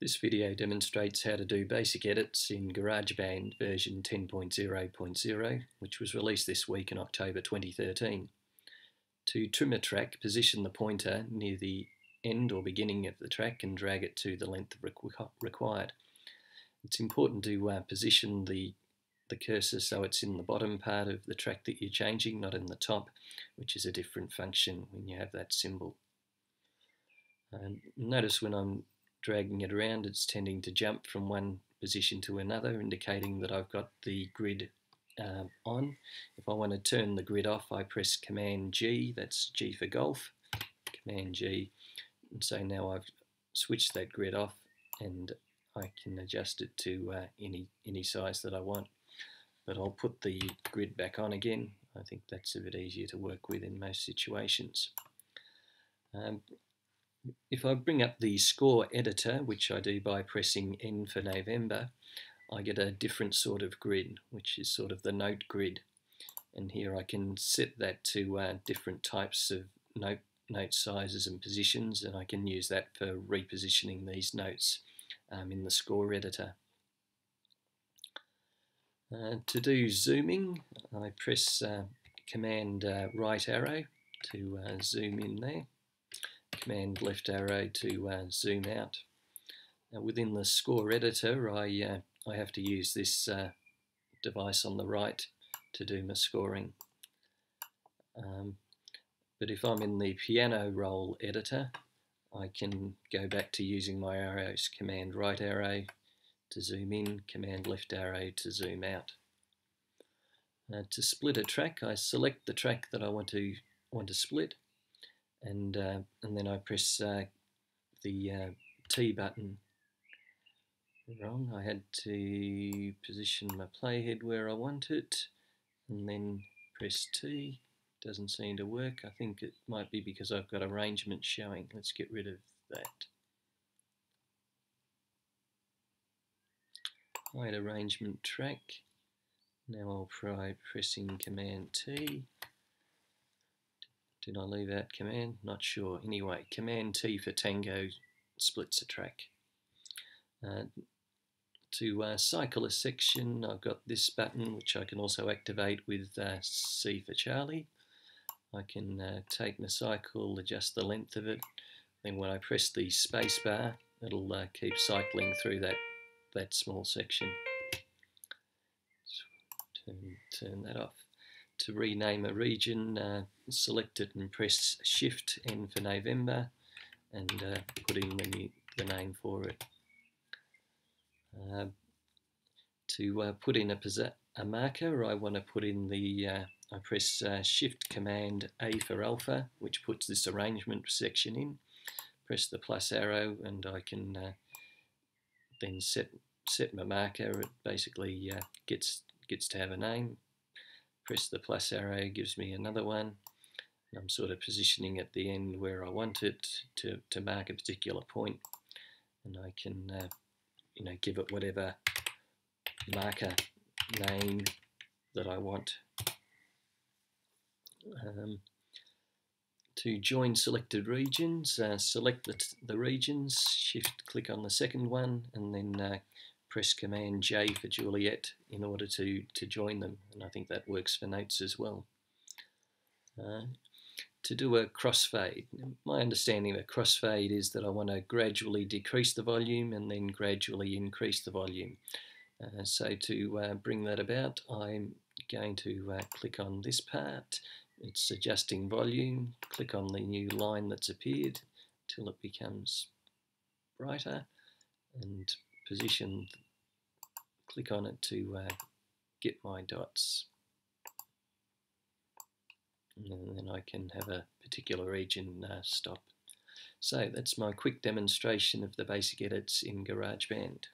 This video demonstrates how to do basic edits in GarageBand version 10.0.0, which was released this week in October 2013. To trim a track, position the pointer near the end or beginning of the track and drag it to the length required. It's important to uh, position the, the cursor so it's in the bottom part of the track that you're changing, not in the top, which is a different function when you have that symbol. Um, notice when I'm dragging it around, it's tending to jump from one position to another, indicating that I've got the grid uh, on. If I want to turn the grid off, I press Command G, that's G for golf, Command G, and so now I've switched that grid off and I can adjust it to uh, any, any size that I want. But I'll put the grid back on again. I think that's a bit easier to work with in most situations. Um, if I bring up the score editor, which I do by pressing N for November, I get a different sort of grid, which is sort of the note grid. And here I can set that to uh, different types of note, note sizes and positions, and I can use that for repositioning these notes um, in the score editor. Uh, to do zooming, I press uh, Command uh, right arrow to uh, zoom in there. Command left arrow to uh, zoom out. Now within the score editor I, uh, I have to use this uh, device on the right to do my scoring. Um, but if I'm in the piano roll editor I can go back to using my arrows, command right arrow to zoom in, command left arrow to zoom out. Uh, to split a track, I select the track that I want to want to split, and uh, and then I press uh, the uh, T button. Wrong. I had to position my playhead where I want it, and then press T. Doesn't seem to work. I think it might be because I've got arrangement showing. Let's get rid of that. Hide arrangement track. Now I'll try pressing Command T. Did I leave out command? Not sure. Anyway, command T for tango splits a track. Uh, to uh, cycle a section, I've got this button which I can also activate with uh, C for Charlie. I can uh, take my cycle, adjust the length of it, then when I press the space bar, it'll uh, keep cycling through that, that small section. Turn, turn that off to rename a region, uh, select it and press Shift N for November and uh, put in the, the name for it. Uh, to uh, put in a, a, marker, I want to put in the, uh, I press uh, Shift Command A for Alpha, which puts this arrangement section in. Press the plus arrow and I can then set set my marker. It basically gets gets to have a name press the plus arrow gives me another one. I'm sort of positioning at the end where I want it to, to mark a particular point and I can uh, you know give it whatever marker name that I want. Um, to join selected regions, uh, select the, the regions, shift click on the second one and then uh, press Command J for Juliet in order to, to join them, and I think that works for notes as well. Uh, to do a crossfade, my understanding of a crossfade is that I want to gradually decrease the volume and then gradually increase the volume. Uh, so to uh, bring that about, I'm going to uh, click on this part. It's adjusting volume. Click on the new line that's appeared till it becomes brighter and position, click on it to uh, get my dots. And then I can have a particular region uh, stop. So that's my quick demonstration of the basic edits in GarageBand.